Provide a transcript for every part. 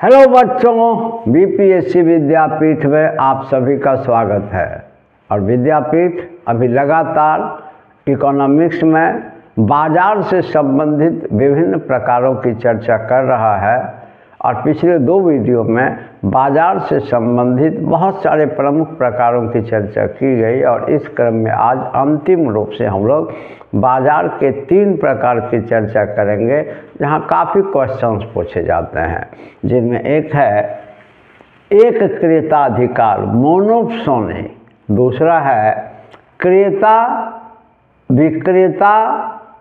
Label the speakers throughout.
Speaker 1: Hello बच्चों BPSC विद्यापीठ में आप सभी का स्वागत है। और विद्यापीठ अभी लगातार इकोनॉमिक्स में बाज़ार से संबंधित विभिन्न प्रकारों की चर्चा कर रहा है। और पिछले दो वीडियो में बाज़ार से संबंधित बहुत सारे प्रमुख प्रकारों की चर्चा की गई और इस क्रम में आज अंतिम रूप से हम लोग बाज़ार के तीन प्रकार की चर्चा करेंगे, जहाँ काफ़ी क्वेश्चंस पूछे जाते हैं, जिनमें एक है, एक क्रेताधिकार, मोनोप्सोनी, दूसरा है, क्रेता, विक्रेता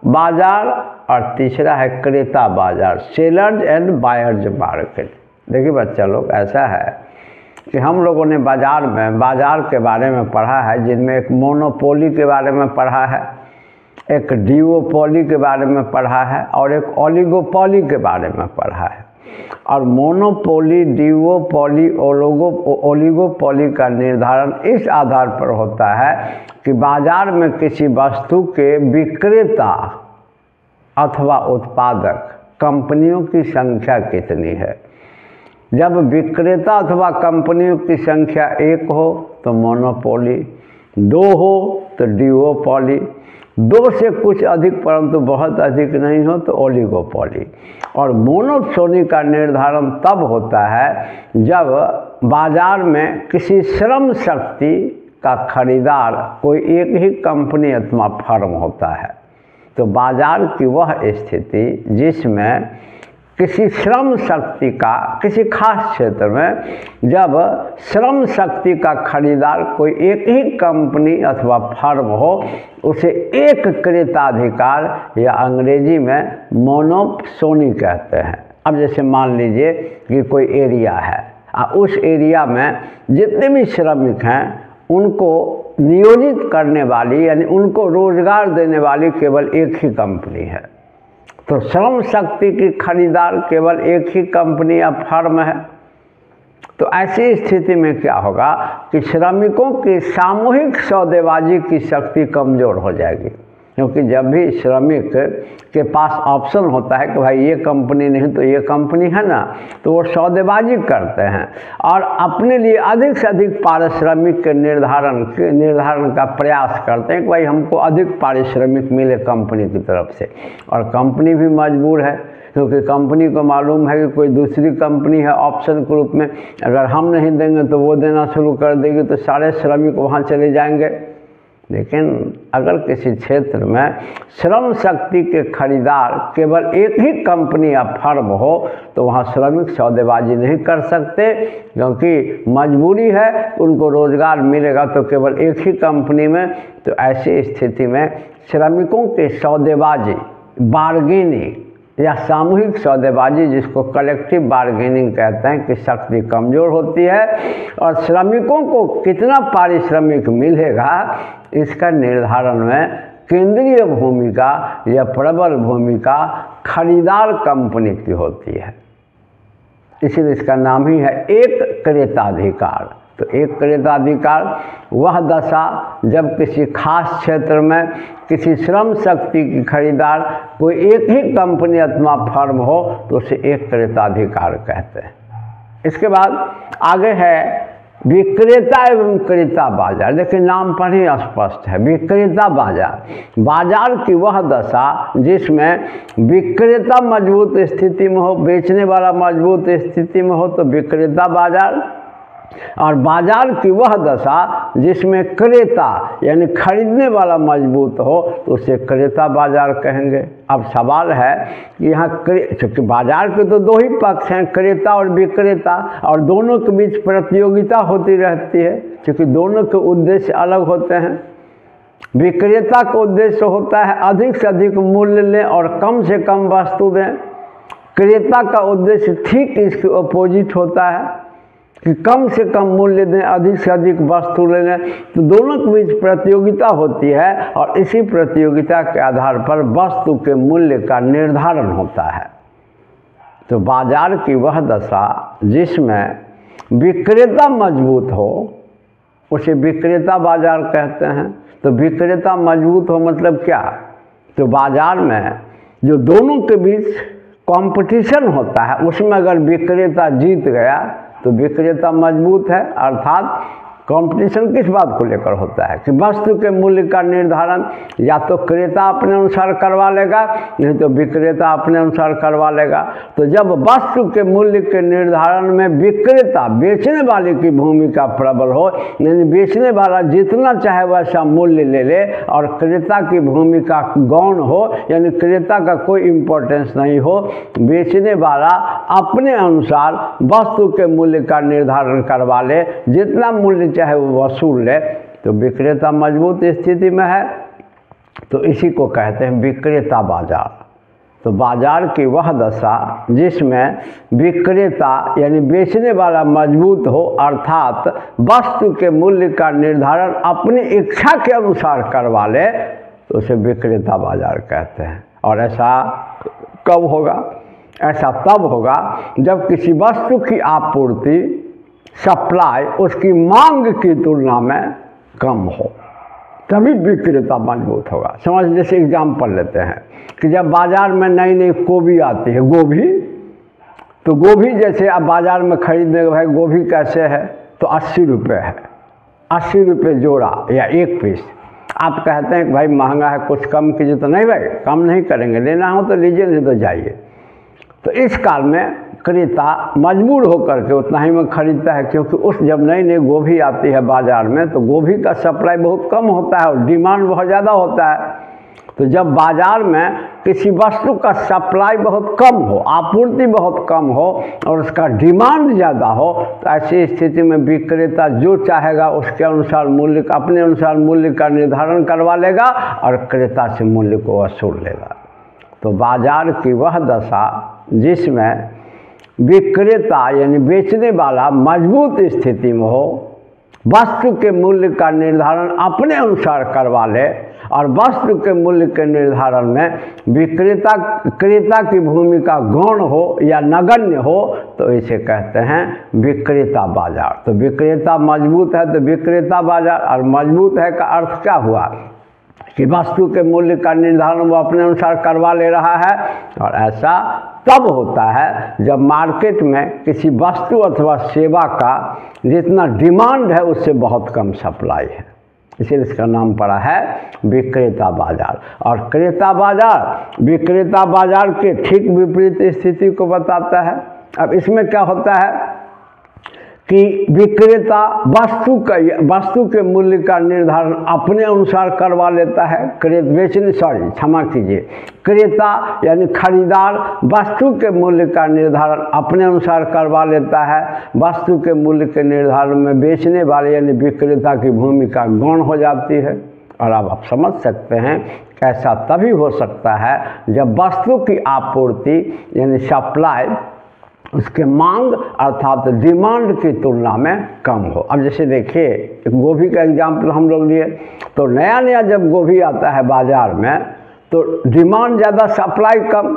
Speaker 1: बाज़ार और तीसरा है क्रेता बाज़ार सेलर्स एंड बायर्स मार्केट देखिए बच्चा लोग, ऐसा है कि हम लोगों ने बाज़ार में, बाज़ार के बारे में पढ़ा है, जिनमें एक मोनोपोली के बारे में पढ़ा है। एक डिओपोली के बारे में पढ़ा है और एक ओलिगोपोली के बारे में पढ़ा है। और मोनोपोली, डिओपोली, ओलोगो, ओलिगोपोली का निर्धारण इस आधार पर होता है कि बाज़ार में किसी वस्तु के विक्रेता अथवा उत्पादक कंपनियों की संख्या कितनी है। जब विक्रेता अथवा कंपनियों की संख्या एक हो तो मोनोपोली। दो हो तो डिओपोली। दो से कुछ अधिक, परंतु बहुत अधिक नहीं हो तो ओलिगोपोली। और मोनोसोनी का निर्धारण तब होता है जब बाज़ार में किसी श्रम शक्ति का खरीदार कोई एक ही कंपनी अथवा फर्म होता है। तो बाज़ार की वह स्थिति जिसमें किसी श्रम शक्ति का, किसी खास क्षेत्र में जब श्रम शक्ति का खरीदार कोई एक ही कंपनी अथवा फर्म हो, उसे एक क्रेताधिकार या अंग्रेज़ी में मोनोप्सोनी कहते हैं। अब जैसे मान लीजिए कि कोई एरिया है और उस एरिया में जितने भी श्रमिक हैं, उनको नियोजित करने वाली, यानी उनको रोज़गार देने वाली केवल एक ही कंपनी है। तो श्रम शक्ति की खरीदार केवल एक ही कंपनी या फर्म है। तो ऐसी स्थिति में क्या होगा कि श्रमिकों की सामूहिक सौदेबाजी की शक्ति कमज़ोर हो जाएगी। क्योंकि जब भी श्रमिक के पास ऑप्शन होता है कि भाई ये कंपनी नहीं तो ये कंपनी है ना तो वो सौदेबाजी करते हैं। और अपने लिए अधिक से अधिक पारिश्रमिक के निर्धारण के निर्धारण का प्रयास करते हैं कि भाई हमको अधिक पारिश्रमिक मिले कंपनी की तरफ़ से। और कंपनी भी मजबूर है, क्योंकि कंपनी को मालूम है कि कोई दूसरी कंपनी है ऑप्शन के रूप में। अगर हम नहीं देंगे तो वो देना शुरू कर देगी तो सारे श्रमिक वहाँ चले जाएँगे। लेकिन अगर किसी क्षेत्र में श्रम शक्ति के खरीदार केवल एक ही कंपनी या फर्म हो तो वहाँ श्रमिक सौदेबाजी नहीं कर सकते, क्योंकि मजबूरी है, उनको रोज़गार मिलेगा तो केवल एक ही कंपनी में। तो ऐसी स्थिति में श्रमिकों के सौदेबाजी, बारगेनिंग या सामूहिक सौदेबाजी, जिसको कलेक्टिव बार्गेनिंग कहते हैं, कि शक्ति कमज़ोर होती है और श्रमिकों को कितना पारिश्रमिक मिलेगा, इसका निर्धारण में केंद्रीय भूमिका या प्रबल भूमिका खरीदार कंपनी की होती है। इसीलिए इसका नाम ही है एक क्रेताधिकार। तो एक क्रेताधिकार वह दशा जब किसी खास क्षेत्र में किसी श्रम शक्ति की खरीदार कोई एक ही कंपनी अथवा फर्म हो तो उसे एक क्रेताधिकार कहते हैं। इसके बाद आगे है विक्रेता एवं क्रेता बाज़ार। देखिए, नाम पर ही स्पष्ट है। विक्रेता बाज़ार। बाज़ार की वह दशा जिसमें विक्रेता मज़बूत स्थिति में हो, बेचने वाला मज़बूत स्थिति में हो तो विक्रेता बाज़ार। और बाज़ार की वह दशा जिसमें क्रेता, यानी खरीदने वाला मज़बूत हो तो उसे क्रेता बाज़ार कहेंगे। अब सवाल है कि यहाँ क्योंकि बाज़ार के तो दो ही पक्ष हैं, क्रेता और विक्रेता, और दोनों के बीच प्रतियोगिता होती रहती है, क्योंकि दोनों के उद्देश्य अलग होते हैं। विक्रेता का उद्देश्य होता है अधिक से अधिक मूल्य लें और कम से कम वस्तु दें। क्रेता का उद्देश्य ठीक इसके अपोजिट होता है। कि कम से कम मूल्य दें, अधिक से अधिक वस्तु ले लें तो दोनों के बीच प्रतियोगिता होती है और इसी प्रतियोगिता के आधार पर वस्तु के मूल्य का निर्धारण होता है। तो बाज़ार की वह दशा जिसमें विक्रेता मज़बूत हो, उसे विक्रेता बाज़ार कहते हैं। तो विक्रेता मज़बूत हो मतलब क्या? तो बाज़ार में जो दोनों के बीच कंपटीशन होता है, उसमें अगर विक्रेता जीत गया तो विक्रेता मज़बूत है अर्थात कंपटीशन किस बात को लेकर होता है? कि वस्तु के मूल्य का निर्धारण या तो क्रेता अपने अनुसार करवा लेगा, नहीं तो विक्रेता अपने अनुसार करवा लेगा। तो जब वस्तु के मूल्य के निर्धारण में विक्रेता बेचने वाले की भूमिका प्रबल हो, यानी बेचने वाला जितना चाहे वैसा मूल्य ले ले और क्रेता की भूमिका गौण हो, यानी क्रेता का कोई इम्पोर्टेंस नहीं हो, बेचने वाला अपने अनुसार वस्तु के मूल्य का निर्धारण करवा ले, जितना मूल्य चाहे वो वसूल ले तो विक्रेता मज़बूत स्थिति में है तो इसी को कहते हैं विक्रेता बाज़ार। तो बाज़ार की वह दशा जिसमें विक्रेता यानी बेचने वाला मज़बूत हो, अर्थात वस्तु के मूल्य का निर्धारण अपनी इच्छा के अनुसार करवा ले तो उसे विक्रेता बाज़ार कहते हैं। और ऐसा कब होगा? ऐसा तब होगा जब किसी वस्तु की आपूर्ति सप्लाई उसकी मांग की तुलना में कम हो। तभी विक्रेता मज़बूत होगा। समझ जैसे एग्ज़ाम्पल लेते हैं कि जब बाज़ार में नई नई गोभी आती है, गोभी तो गोभी जैसे अब बाज़ार में खरीदने भाई गोभी कैसे है? तो अस्सी रुपये है। अस्सी रुपये जोड़ा या एक पीस। आप कहते हैं भाई महँगा है, कुछ कम कीजिए तो नहीं भाई, कम नहीं करेंगे। लेना हो तो लीजिए, नहीं तो जाइए। तो इस काल में क्रेता मजबूर होकर के उतना ही में खरीदता है, क्योंकि उस जब नई नई गोभी आती है बाज़ार में तो गोभी का सप्लाई बहुत कम होता है और डिमांड बहुत ज़्यादा होता है। तो जब बाज़ार में किसी वस्तु का सप्लाई बहुत कम हो, आपूर्ति बहुत कम हो और उसका डिमांड ज़्यादा हो तो ऐसी स्थिति में विक्रेता जो चाहेगा उसके अनुसार मूल्य, अपने अनुसार मूल्य का निर्धारण करवा लेगा और क्रेता से मूल्य को वसूल लेगा। तो बाज़ार की वह दशा जिसमें विक्रेता यानी बेचने वाला मज़बूत स्थिति में हो, वस्तु के मूल्य का निर्धारण अपने अनुसार करवा ले और वस्तु के मूल्य के निर्धारण में विक्रेता, क्रेता की भूमिका गौण हो या नगण्य हो तो इसे कहते हैं विक्रेता बाज़ार। तो विक्रेता मज़बूत है तो विक्रेता बाज़ार, और मज़बूत है का अर्थ क्या हुआ? कि वस्तु के मूल्य का निर्धारण वो अपने अनुसार करवा ले रहा है, और ऐसा तब होता है जब मार्केट में किसी वस्तु अथवा सेवा का जितना डिमांड है उससे बहुत कम सप्लाई है। इसीलिए इसका नाम पड़ा है विक्रेता बाज़ार। और क्रेता बाज़ार, विक्रेता बाज़ार के ठीक विपरीत स्थिति को बताता है। अब इसमें क्या होता है? कि विक्रेता वस्तु का, वस्तु के मूल्य का निर्धारण अपने अनुसार करवा लेता है। क्रे बेचने सॉरी क्षमा कीजिए। क्रेता यानी खरीदार वस्तु के मूल्य का निर्धारण अपने अनुसार करवा लेता है। वस्तु के मूल्य के निर्धारण में बेचने वाले यानी विक्रेता की भूमिका गौण हो जाती है। और अब आप समझ सकते हैं ऐसा तभी हो सकता है जब वस्तु की आपूर्ति यानी सप्लाई उसके मांग अर्थात डिमांड की तुलना में कम हो। अब जैसे देखिए, गोभी का एग्ज़ाम्पल हम लोग लिए तो नया नया जब गोभी आता है बाज़ार में तो डिमांड ज़्यादा सप्लाई कम।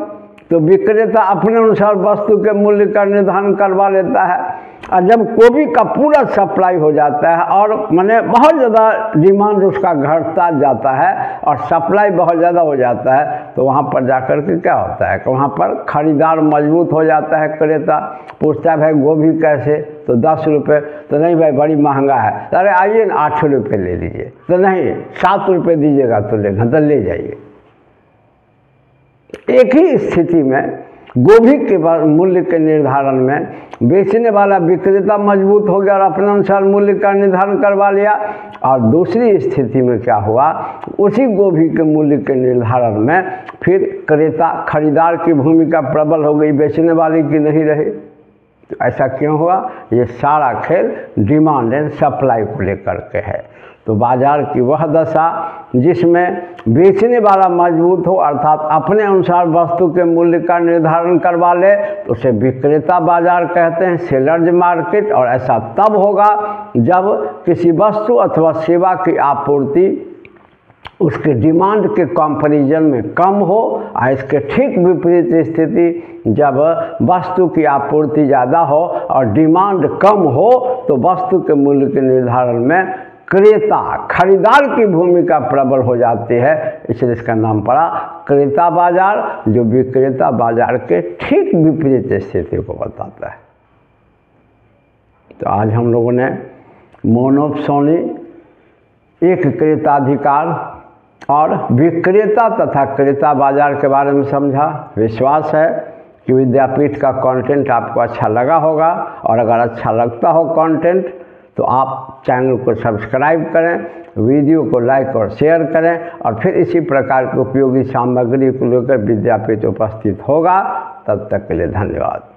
Speaker 1: तो विक्रेता अपने अनुसार वस्तु के मूल्य का निर्धारण करवा लेता है। और जब गोभी का पूरा सप्लाई हो जाता है और मैंने बहुत ज़्यादा डिमांड उसका घटता जाता है और सप्लाई बहुत ज़्यादा हो जाता है तो वहाँ पर जाकर के क्या होता है कि वहाँ पर खरीदार मज़बूत हो जाता है क्रेता। पूछता है, भाई, गोभी कैसे? तो दस रुपये तो नहीं भाई, बड़ी महँगा है। अरे, आइए ना, आठ रुपये ले लीजिए। तो नहीं, सात रुपये दीजिएगा तो ले तो ले जाइए। एक ही स्थिति में, गोभी के मूल्य के निर्धारण में, बेचने वाला विक्रेता मज़बूत हो गया और अपने अनुसार मूल्य का निर्धारण करवा लिया। और दूसरी स्थिति में क्या हुआ? उसी गोभी के मूल्य के निर्धारण में फिर क्रेता खरीदार की भूमिका प्रबल हो गई, बेचने वाले की नहीं रही। ऐसा क्यों हुआ? ये सारा खेल डिमांड एंड सप्लाई को लेकर के है। तो बाज़ार की वह दशा, जिसमें बेचने वाला मज़बूत हो, अर्थात अपने अनुसार वस्तु के मूल्य का निर्धारण करवा ले तो उसे विक्रेता बाज़ार कहते हैं सेलर्ज मार्केट और ऐसा तब होगा जब किसी वस्तु अथवा सेवा की आपूर्ति उसके डिमांड के कंपैरिजन में कम हो और इसके ठीक विपरीत स्थिति जब वस्तु की आपूर्ति ज़्यादा हो और डिमांड कम हो तो वस्तु के मूल्य के निर्धारण में क्रेता खरीदार की भूमिका प्रबल हो जाती है। इसलिए इसका नाम पड़ा क्रेता बाज़ार, जो विक्रेता बाज़ार के ठीक विपरीत स्थिति को बताता है। तो आज हम लोगों ने मोनोपसोनी, एक क्रेताधिकार और विक्रेता तथा क्रेता बाज़ार के बारे में समझा। विश्वास है कि विद्यापीठ का कंटेंट आपको अच्छा लगा होगा और अगर अच्छा लगता हो कंटेंट तो आप चैनल को सब्सक्राइब करें वीडियो को लाइक और शेयर करें और फिर इसी प्रकार की उपयोगी सामग्री को लेकर विद्यापीठ उपस्थित होगा। तब तक के लिए धन्यवाद।